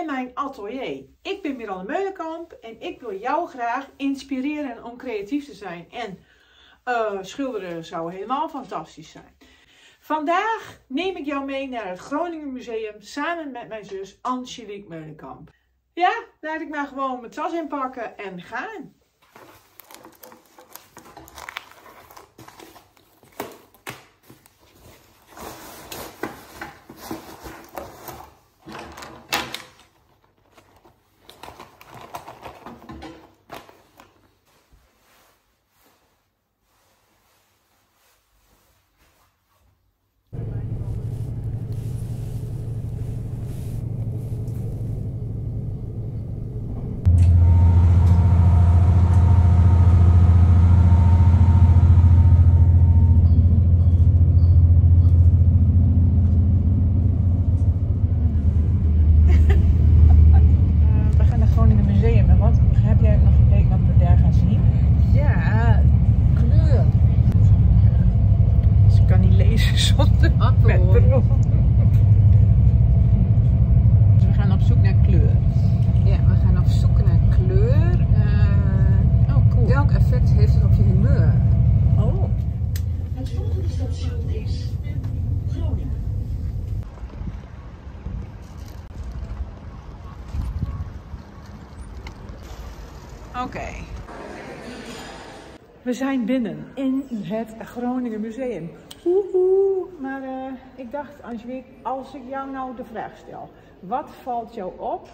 en mijn atelier. Ik ben Miranda Meulenkamp en ik wil jou graag inspireren om creatief te zijn. En uh, schilderen zou helemaal fantastisch zijn. Vandaag neem ik jou mee naar het Groningen Museum samen met mijn zus Angelique Meulenkamp. Ja, laat ik maar gewoon mijn tas inpakken en gaan. Oké. We zijn binnen in het Groningen Museum. Woehoe. Maar uh, ik dacht, Angelique, als ik jou nou de vraag stel. Wat valt jou op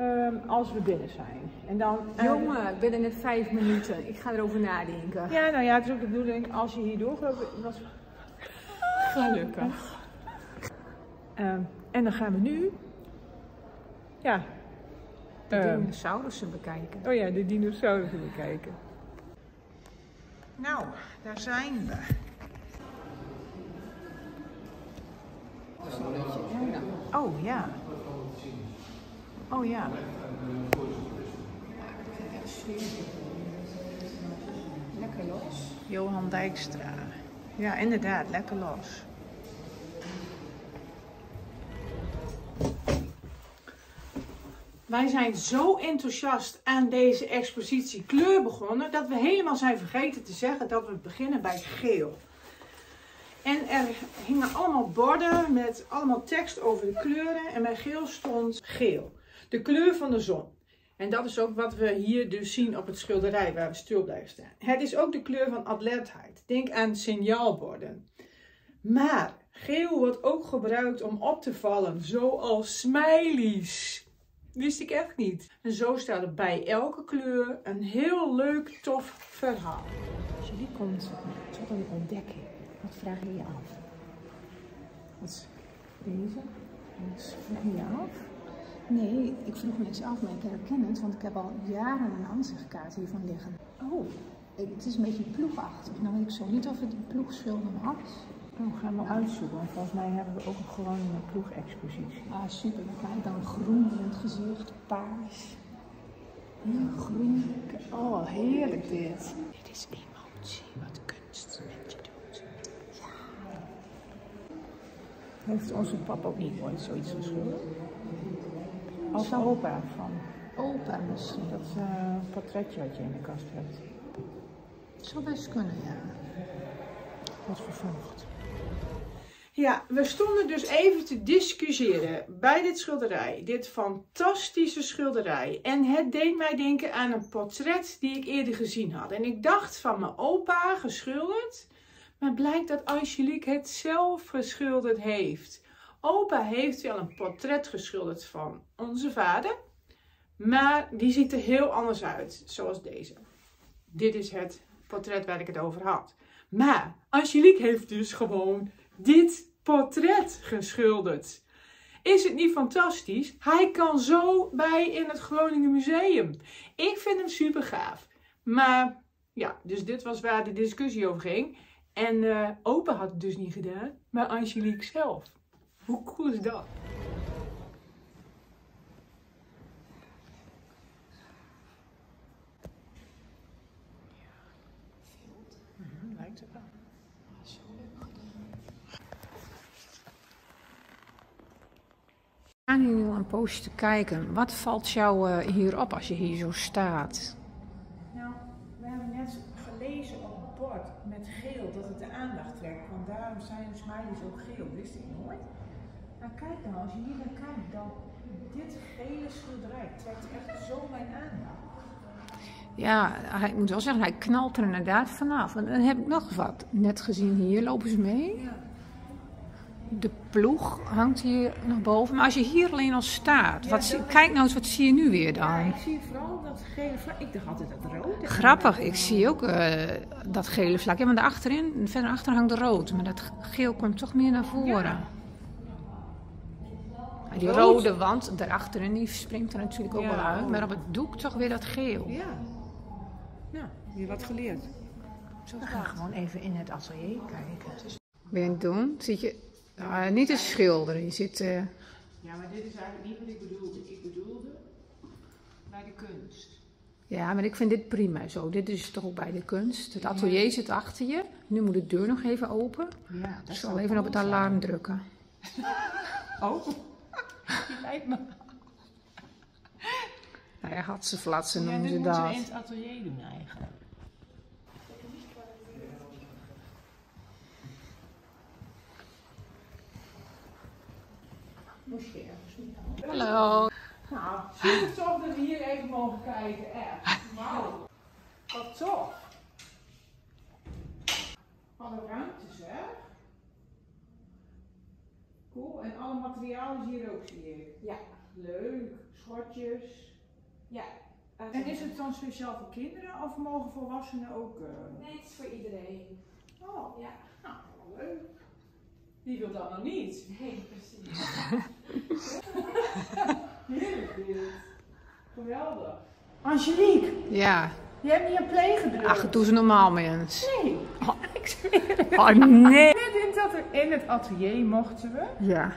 um, als we binnen zijn? En dan, uh, Jongen, binnen net vijf minuten. Ik ga erover nadenken. Ja, nou ja, het is ook de bedoeling als je hier doorloopt. Was... Gelukkig. Um, en dan gaan we nu ja, de dinosaurussen bekijken. Oh ja, de dinosaurussen bekijken. Nou, daar zijn we. Oh ja. Oh ja. Lekker los. Johan Dijkstra. Ja, inderdaad, lekker los. Wij zijn zo enthousiast aan deze expositie kleur begonnen dat we helemaal zijn vergeten te zeggen dat we beginnen bij geel. En er hingen allemaal borden met allemaal tekst over de kleuren en bij geel stond geel. De kleur van de zon. En dat is ook wat we hier dus zien op het schilderij waar we stil blijven staan. Het is ook de kleur van alertheid. Denk aan signaalborden. Maar geel wordt ook gebruikt om op te vallen, zoals smileys. Wist ik echt niet. En zo staat er bij elke kleur een heel leuk, tof verhaal. Die komt tot een ontdekking, wat vraag je je af? Wat is deze? Vraag je je af? Nee, ik vroeg me niks af, maar ik herken het, want ik heb al jaren een aanzichtkaart hiervan liggen. Oh, het is een beetje ploegachtig. Nou weet ik zo niet of het een ploegschilder was. Oh, gaan we uitzoeken. volgens mij hebben we ook een ploegexpositie. Ah, super. Kijk dan groen in het gezicht, paars. Ja, groen. Oh, heerlijk dit. Dit is emotie, wat kunst met je doet. Ja. Heeft onze papa ook niet ooit zoiets geschilderd? Als opa van. Opa misschien. Dat uh, portretje wat je in de kast hebt. Zou best kunnen, ja. Wat vervolgd. Ja, we stonden dus even te discussiëren bij dit schilderij. Dit fantastische schilderij. En het deed mij denken aan een portret die ik eerder gezien had. En ik dacht van mijn opa geschilderd. Maar blijkt dat Angelique het zelf geschilderd heeft. Opa heeft wel een portret geschilderd van onze vader. Maar die ziet er heel anders uit, zoals deze. Dit is het portret waar ik het over had. Maar Angelique heeft dus gewoon dit portret geschilderd. Is het niet fantastisch? Hij kan zo bij in het Groningen Museum. Ik vind hem super gaaf. Maar ja, dus dit was waar de discussie over ging. En uh, opa had het dus niet gedaan, maar Angelique zelf. Hoe cool is dat? Hier nu een poosje te kijken. Wat valt jou uh, hier op als je hier zo staat? Nou, we hebben net gelezen op het bord met geel dat het de aandacht trekt. Want daarom zijn de smileys ook geel, wist ik nooit. Nou kijk dan, als je hier naar kijkt, dan dit gele schilderij trekt echt zo mijn aandacht. Ja, ik moet wel zeggen, hij knalt er inderdaad vanaf. En dan heb ik nog wat net gezien hier. Lopen ze mee? Ja. De ploeg hangt hier nog boven. Maar als je hier alleen al staat, wat zie, kijk nou eens, wat zie je nu weer dan? Ja, ik zie vooral dat gele vlak. Ik dacht altijd dat rood. Grappig, ik zie ook uh, dat gele vlak. Ja, maar daarachterin, verder achter hangt de rood. Maar dat geel komt toch meer naar voren. Ja. Die rode wand daarachterin, die springt er natuurlijk ook wel uit. Maar op het doek toch weer dat geel. Ja. Ja, je wat geleerd. Zo We gaan gewoon even in het atelier kijken. Ben je aan het doen? Zit je niet te schilderen? Je zit... Uh... Ja, maar dit is eigenlijk niet wat ik bedoelde. Ik bedoelde bij de kunst. Ja, maar ik vind dit prima zo. Dit is toch ook bij de kunst. Het atelier zit achter je. Nu moet de deur nog even open. Ja, dat ik zal even op het alarm drukken. oh, lijkt me. Nou ja, hatsenflatsen noemen ja, ze dat. Ja, moeten we in het atelier doen eigenlijk. Hallo. Nou, super tof dat we hier even mogen kijken. Echt. Wauw. Wat tof. Alle ruimte zeg. Cool. En alle materialen hier ook zie ik. Ja. Leuk. Schotjes. Ja. En is het dan speciaal voor kinderen of mogen volwassenen ook? Uh... Nee, het is voor iedereen. Oh, ja. Nou, leuk. Die wil dat nog niet. Nee, precies. Heerlijk dit. Geweldig. Angelique. Ja. Je hebt niet een play gedrukt. Ach, doe ze normaal, mens. Nee. Oh, ik zweer het. Oh, nee. Net in het atelier mochten we. Ja.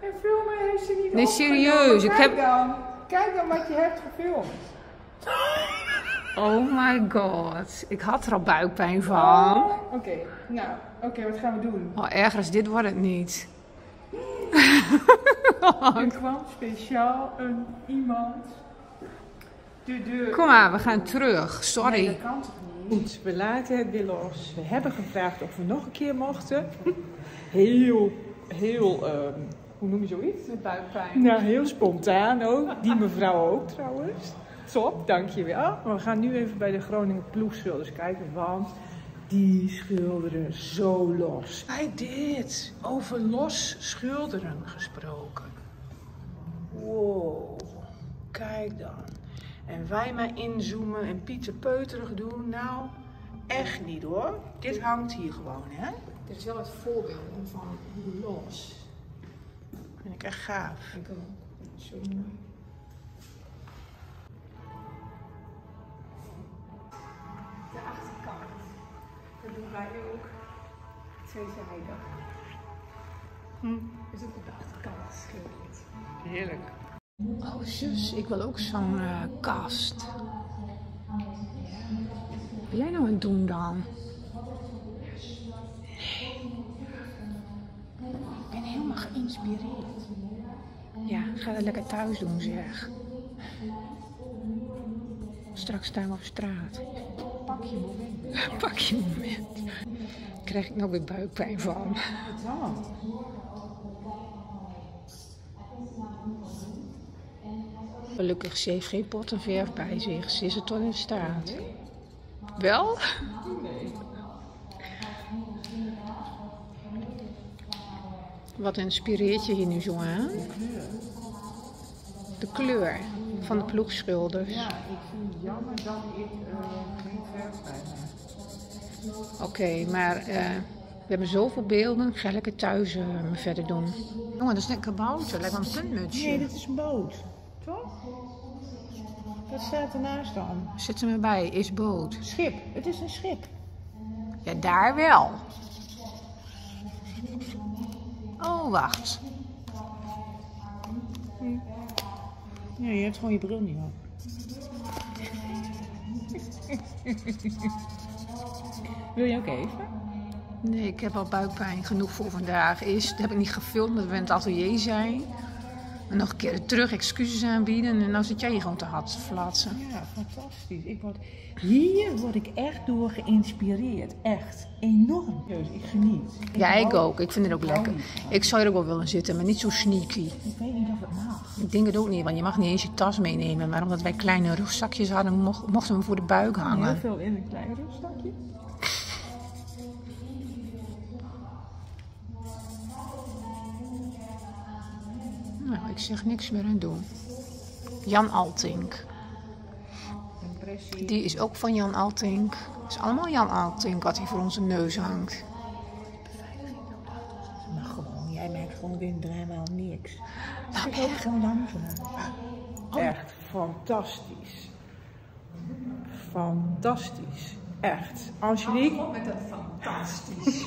En filmen heeft ze niet Nee, serieus. Ik heb... Dan. Kijk dan wat je hebt gefilmd. Oh my god. Ik had er al buikpijn van. Oh, oké, nou, oké, wat gaan we doen? Oh, ergens, dit wordt het niet. er kwam speciaal een iemand de deur. Kom maar, we gaan terug. Sorry. Nee, dat kan toch niet? Goed, we laten het weer los. We hebben gevraagd of we nog een keer mochten. Heel, heel, um, hoe noem je zoiets? Met buikpijn. Nou, heel spontaan ook. Die mevrouw ook trouwens. Top, dankjewel. Maar we gaan nu even bij de Groningen ploegschilders kijken, want die schilderen zo los. Bij dit, over los schilderen gesproken. Wow, kijk dan. En wij maar inzoomen en Pieter Peuterig doen. Nou, echt niet hoor. Dit hangt hier gewoon, hè? Dit is wel het voorbeeld van los. Vind ik echt gaaf. Ik ook. Zo mooi. Dat doen wij ook. Tweezijdig. Hm. Dus ook op de achterkant schildert. Heerlijk. Oh zus, ik wil ook zo'n uh, kast. Ben jij nou aan het doen dan? Ik ben helemaal geïnspireerd. Ja, ga dat lekker thuis doen zeg. Straks staan we op straat. Pak je moment. Pak je moment. Krijg ik nog weer buikpijn van. Gelukkig, ze heeft geen pot en bij zich. Ze is er toch in staat. Wel? Wat inspireert je hier nu zo aan? De kleur van de ploegschilders. Ja, ik vind het jammer dat ik uh, geen verf bij heb. Oké, maar uh, we hebben zoveel beelden. Ik ga lekker thuis uh, me verder doen. Jongen, dat is net een kabouter. Lijkt wel een puntmutsje. Nee, dit is een boot. Toch? Wat staat ernaast dan? Zet ze me bij. Is boot. Schip. Het is een schip. Ja, daar wel. Oh, wacht. Nee, je hebt gewoon je bril niet op. Wil je ook even? Nee, ik heb al buikpijn genoeg voor vandaag. Dat heb ik niet gefilmd, omdat we in het atelier zijn. En nog een keer terug excuses aanbieden en dan zit jij hier gewoon te hard te flatsen. Ja, fantastisch. Ik word, hier word ik echt door geïnspireerd. Echt. Enorm. Dus ik geniet. Ja, ik ook. Ik vind het ook lekker. Ik zou er ook wel willen zitten, maar niet zo sneaky. Ik weet niet of het mag. Ik denk het ook niet, want je mag niet eens je tas meenemen. Maar omdat wij kleine rugzakjes hadden, mocht- mochten we hem voor de buik Heel hangen. veel in een klein rugzakje. Nou, ik zeg niks meer aan doen. Jan Altink. Die is ook van Jan Altink. Het is allemaal Jan Altink wat hier voor onze neus hangt. Maar gewoon, jij merkt gewoon weer dreimaal niks. Nou, Het is ook gewoon langzaam. Echt fantastisch. Fantastisch. Echt. Angelique, Met dat fantastisch.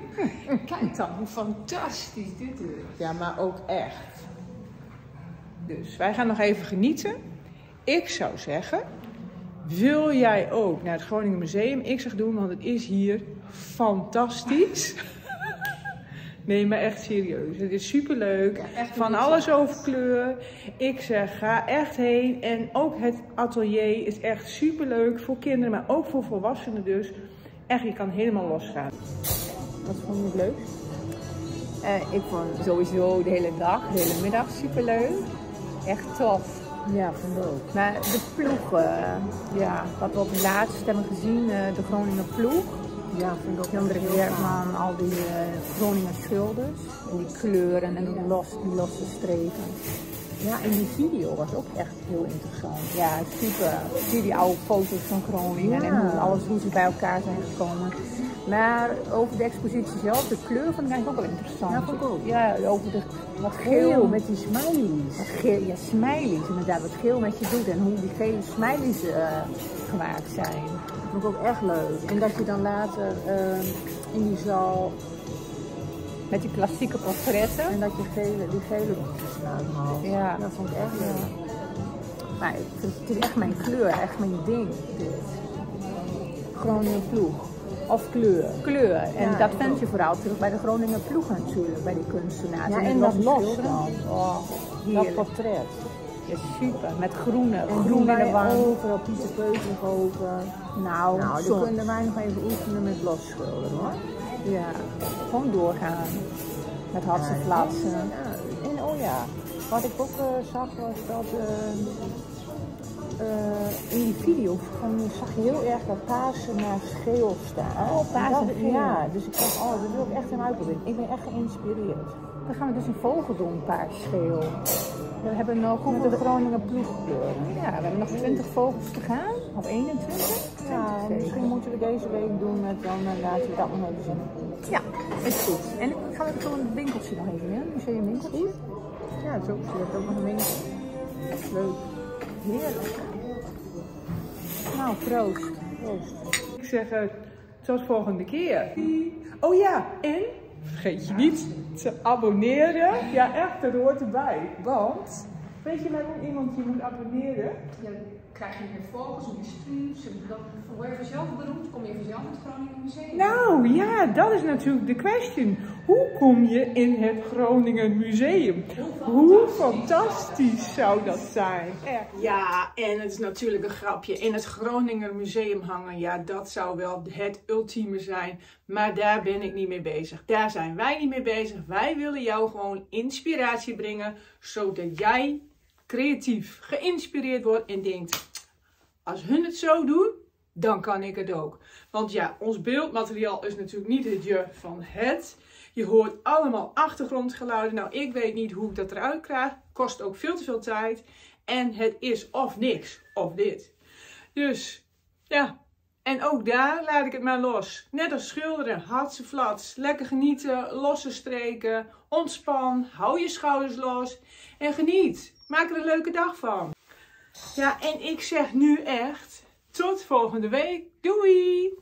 Kijk dan hoe fantastisch dit is. Ja, maar ook echt. Dus wij gaan nog even genieten. Ik zou zeggen, wil jij ook naar het Groningen Museum? Ik zeg doen, want het is hier fantastisch. Nee, maar echt serieus. Het is superleuk. echt een Van alles over kleur. Ik zeg, ga echt heen. En ook het atelier is echt superleuk voor kinderen, maar ook voor volwassenen dus. Echt, je kan helemaal losgaan. Wat vond je het leuk? Eh, ik vond sowieso de hele dag, de hele middag superleuk. Echt tof. Ja, vond ik ook. Maar de ploeg, ja, wat we op het laatst hebben gezien, eh, de Groninger ploeg. Ja, ik ook. Jan-Dirk Werkman, al die eh Groninger schilders. En die kleuren en die, los, die losse strepen. Ja, en die video was ook echt heel interessant. Ja, super. Ik zie die oude foto's van Groningen en hoe, alles, hoe ze bij elkaar zijn gekomen. Maar over de expositie zelf, de kleur vond ik eigenlijk ook wel interessant. Ja, vond ik ook. Ja, over de wat Geel geel. met die smileys. Wat geel, ja, smileys inderdaad, wat geel met je doet en hoe die gele smileys eh, gemaakt zijn. Dat vond ik ook echt leuk. En dat je dan later eh, in die zaal Met die klassieke portretten. en dat je gele, die gele eruit. Ja. Dat vond ik echt Ja. Maar het is echt mijn kleur, echt mijn ding. Dit. Groningen ploeg. Of kleur. Kleur. En Ja, dat vind je vooral terug bij de Groninger ploeg natuurlijk, bij die kunstenaars. Ja, die en dat los dan. Oh, Dat portret. Ja, super. Met groene, En groen doen in de wang. overal Pieter over. Nou, Nou, dan kunnen wij nog even oefenen met losschilderen hoor. Ja, gewoon doorgaan. Met hartse flatsen. Ja, en oh ja, wat ik ook eh, zag was dat eh, eh, in die video van, zag je heel erg dat paarse naar geel staan. Oh. Ja, dus ik dacht, oh, dat wil ik echt gaan uitproberen. Ik ben echt geïnspireerd. Dan gaan we dus een vogel doen, paars geel. We hebben nog Met hoeveel de Groningen ploegkleuren. Ja, we hebben nog 20 vogels te gaan. Of 21? Ja, 20 misschien moeten we deze week doen met dan eh, laten we dat nog even zien. Ja, is goed. En ik ga even zo een winkeltje nog even in. Museum winkeltje. Ja, zo, je hebt ook nog een winkel. Leuk. Heerlijk. Nou, proost. Ik zeg eh, tot volgende keer. Oh ja, en vergeet je niet te abonneren. Ja, echt, dat hoort erbij. Want, weet je waarom iemand je moet abonneren? Ja, krijg je meer focus, meer streams. En dan word je vanzelf beroemd, kom je vanzelf in het Groningen Museum. Nou ja, dat is natuurlijk de question. Hoe kom je in het Groningen Museum? Hoe fantastisch zou dat zijn? Ja, en het is natuurlijk een grapje. In het Groninger Museum hangen, ja, dat zou wel het ultieme zijn. Maar daar ben ik niet mee bezig. Daar zijn wij niet mee bezig. Wij willen jou gewoon inspiratie brengen, zodat jij creatief geïnspireerd wordt en denkt, als hun het zo doen, dan kan ik het ook. Want ja, ons beeldmateriaal is natuurlijk niet het je van het. Je hoort allemaal achtergrondgeluiden. Nou, ik weet niet hoe ik dat eruit krijg. Kost ook veel te veel tijd. En het is of niks, of dit. Dus, ja. En ook daar laat ik het maar los. Net als schilderen, hartse flats. Lekker genieten, losse streken. Ontspan, hou je schouders los. En geniet. Maak er een leuke dag van. Ja, en ik zeg nu echt, tot volgende week. Doei!